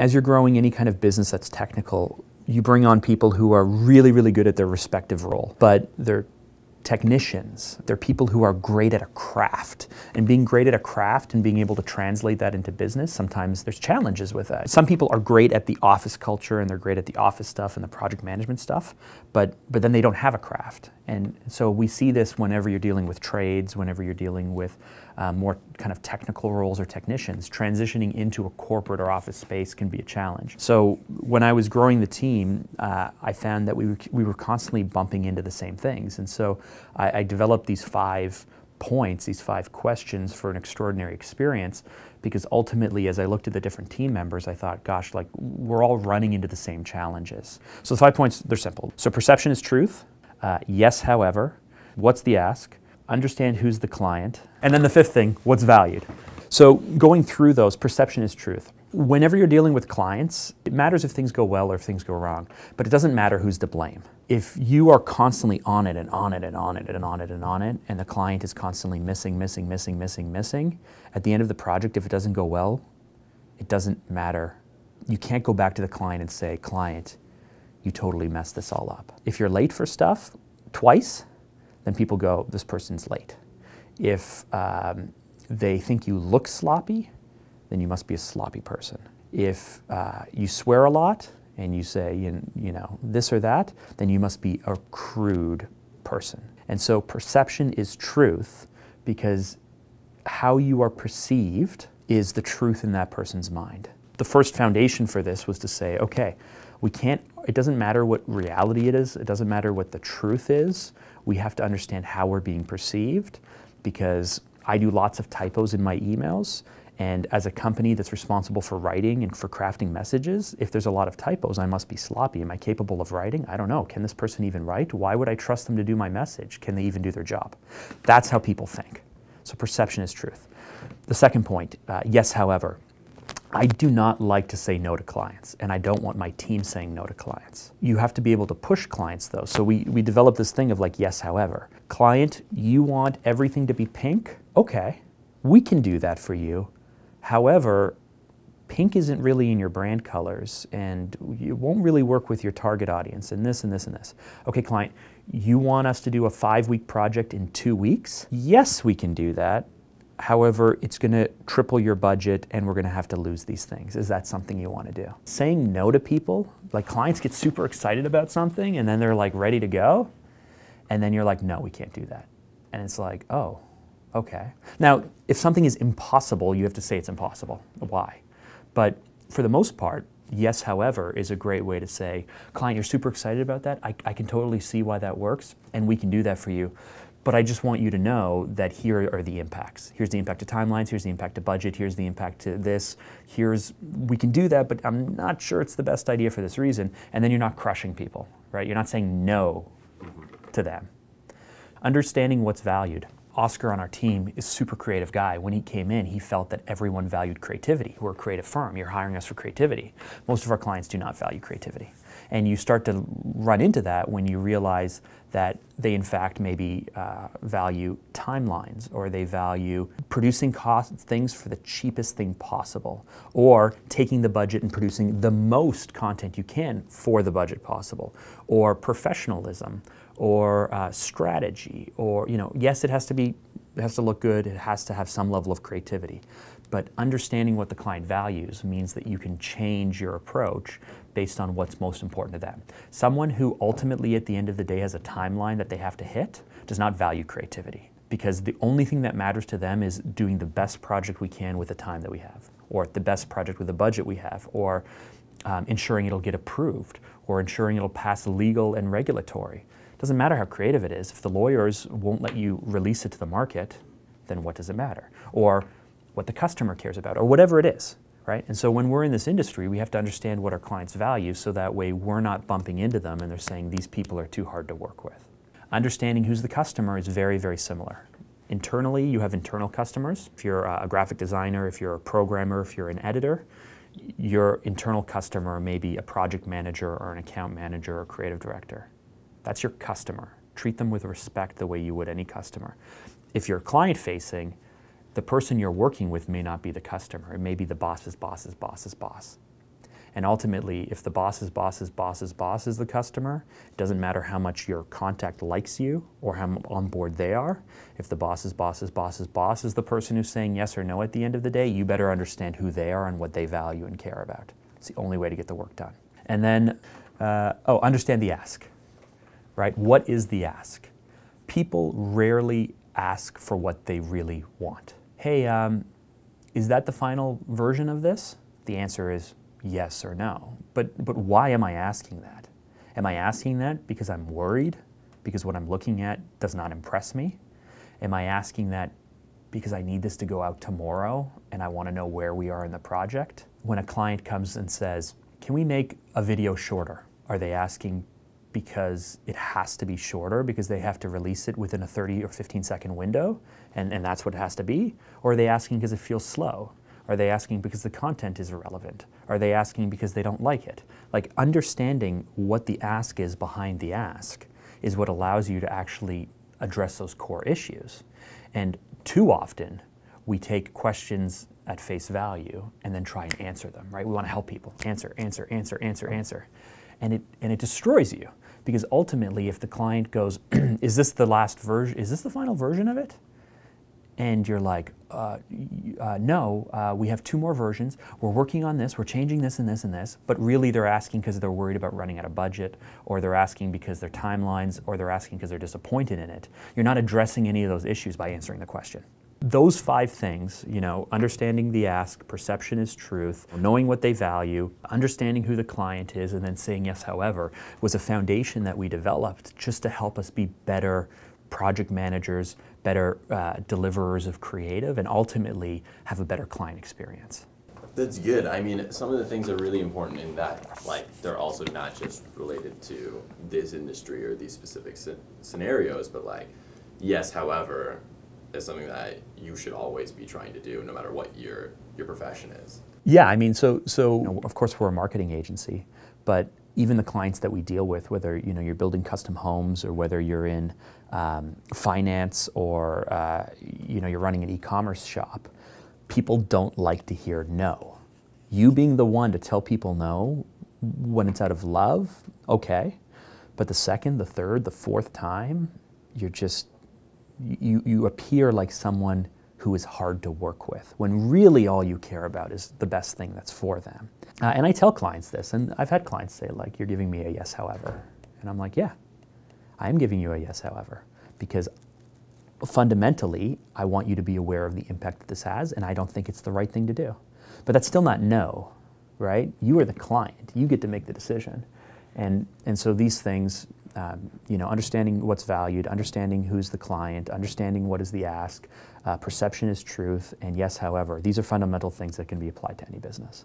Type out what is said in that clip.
As you're growing any kind of business that's technical, you bring on people who are really, really good at their respective role, but they're technicians. They're people who are great at a craft. And being great at a craft and being able to translate that into business, sometimes there's challenges with that. Some people are great at the office culture and they're great at the office stuff and the project management stuff, but, but then they don't have a craft. And so we see this whenever you're dealing with trades, whenever you're dealing with uh, more kind of technical roles or technicians. Transitioning into a corporate or office space can be a challenge. So when I was growing the team, uh, I found that we were, we were constantly bumping into the same things. And so I, I developed these five points, these five questions for an extraordinary experience because ultimately as I looked at the different team members, I thought, gosh, like we're all running into the same challenges. So the five points, they're simple. So perception is truth. Uh, yes, however. What's the ask? Understand who's the client. And then the fifth thing, what's valued? So going through those, perception is truth. Whenever you're dealing with clients, it matters if things go well or if things go wrong, but it doesn't matter who's to blame. If you are constantly on it and on it and on it and on it and on it, and the client is constantly missing, missing, missing, missing, missing, at the end of the project, if it doesn't go well, it doesn't matter. You can't go back to the client and say, client, you totally messed this all up. If you're late for stuff twice, then people go, this person's late. If um, they think you look sloppy, then you must be a sloppy person. If uh, you swear a lot and you say, you, you know, this or that, then you must be a crude person. And so perception is truth because how you are perceived is the truth in that person's mind. The first foundation for this was to say, okay, we can't, it doesn't matter what reality it is, it doesn't matter what the truth is, we have to understand how we're being perceived because I do lots of typos in my emails and as a company that's responsible for writing and for crafting messages, if there's a lot of typos, I must be sloppy. Am I capable of writing? I don't know. Can this person even write? Why would I trust them to do my message? Can they even do their job? That's how people think. So perception is truth. The second point, uh, yes, however. I do not like to say no to clients, and I don't want my team saying no to clients. You have to be able to push clients though. So we, we develop this thing of like, yes, however. Client, you want everything to be pink? Okay, we can do that for you. However, pink isn't really in your brand colors and it won't really work with your target audience and this and this and this. Okay, client, you want us to do a five week project in two weeks? Yes, we can do that. However, it's going to triple your budget and we're going to have to lose these things. Is that something you want to do? Saying no to people, like clients get super excited about something and then they're like ready to go. And then you're like, no, we can't do that. And it's like, oh, okay. Now, if something is impossible, you have to say it's impossible. Why? But for the most part, yes, however, is a great way to say, client, you're super excited about that. I, I can totally see why that works, and we can do that for you. But I just want you to know that here are the impacts. Here's the impact to timelines, here's the impact to budget, here's the impact to this, here's, we can do that, but I'm not sure it's the best idea for this reason. And then you're not crushing people, right? You're not saying no to them. Understanding what's valued. Oscar on our team is super creative guy. When he came in, he felt that everyone valued creativity. We're a creative firm. You're hiring us for creativity. Most of our clients do not value creativity. And you start to run into that when you realize that they in fact maybe uh, value timelines or they value producing cost, things for the cheapest thing possible or taking the budget and producing the most content you can for the budget possible or professionalism or uh, strategy or you know yes it has to be it has to look good it has to have some level of creativity but understanding what the client values means that you can change your approach based on what's most important to them. Someone who ultimately at the end of the day has a timeline that they have to hit does not value creativity because the only thing that matters to them is doing the best project we can with the time that we have or the best project with the budget we have or um, ensuring it'll get approved or ensuring it'll pass legal and regulatory. Doesn't matter how creative it is. If the lawyers won't let you release it to the market, then what does it matter? Or what the customer cares about or whatever it is right? And so when we're in this industry, we have to understand what our clients value so that way we're not bumping into them and they're saying these people are too hard to work with. Understanding who's the customer is very, very similar. Internally, you have internal customers. If you're a graphic designer, if you're a programmer, if you're an editor, your internal customer may be a project manager or an account manager or creative director. That's your customer. Treat them with respect the way you would any customer. If you're client facing, the person you're working with may not be the customer. It may be the boss's boss's boss's boss. And ultimately, if the boss's boss's boss's boss is the customer, it doesn't matter how much your contact likes you or how on board they are. If the boss's boss's boss's boss is the person who's saying yes or no at the end of the day, you better understand who they are and what they value and care about. It's the only way to get the work done. And then, uh, oh, understand the ask, right? What is the ask? People rarely ask for what they really want. Hey, um, is that the final version of this? The answer is yes or no. But, but why am I asking that? Am I asking that because I'm worried? Because what I'm looking at does not impress me? Am I asking that because I need this to go out tomorrow and I want to know where we are in the project? When a client comes and says, Can we make a video shorter? Are they asking because it has to be shorter because they have to release it within a 30 or 15 second window and, and that's what it has to be? Or are they asking because it feels slow? Are they asking because the content is irrelevant? Are they asking because they don't like it? Like understanding what the ask is behind the ask is what allows you to actually address those core issues. And too often, we take questions at face value and then try and answer them, right? We want to help people. Answer, answer, answer, answer, answer. And it, and it destroys you because ultimately, if the client goes, "Is this the last version? Is this the final version of it?" and you're like, uh, uh, "No, uh, we have two more versions. We're working on this. We're changing this and this and this." But really, they're asking because they're worried about running out of budget, or they're asking because their timelines, or they're asking because they're disappointed in it. You're not addressing any of those issues by answering the question those five things, you know, understanding the ask, perception is truth, knowing what they value, understanding who the client is, and then saying yes, however, was a foundation that we developed just to help us be better project managers, better uh, deliverers of creative, and ultimately have a better client experience. That's good. I mean, some of the things are really important in that, like, they're also not just related to this industry or these specific scenarios, but like, yes, however, is something that you should always be trying to do, no matter what your your profession is. Yeah, I mean, so so you know, of course we're a marketing agency, but even the clients that we deal with, whether you know you're building custom homes or whether you're in um, finance or uh, you know you're running an e-commerce shop, people don't like to hear no. You being the one to tell people no when it's out of love, okay, but the second, the third, the fourth time, you're just you, you appear like someone who is hard to work with, when really all you care about is the best thing that's for them. Uh, and I tell clients this, and I've had clients say, like, you're giving me a yes, however. And I'm like, yeah, I am giving you a yes, however, because fundamentally, I want you to be aware of the impact that this has, and I don't think it's the right thing to do. But that's still not no, right? You are the client. You get to make the decision. And, and so these things, um, you know, understanding what's valued, understanding who's the client, understanding what is the ask, uh, perception is truth, and yes, however, these are fundamental things that can be applied to any business.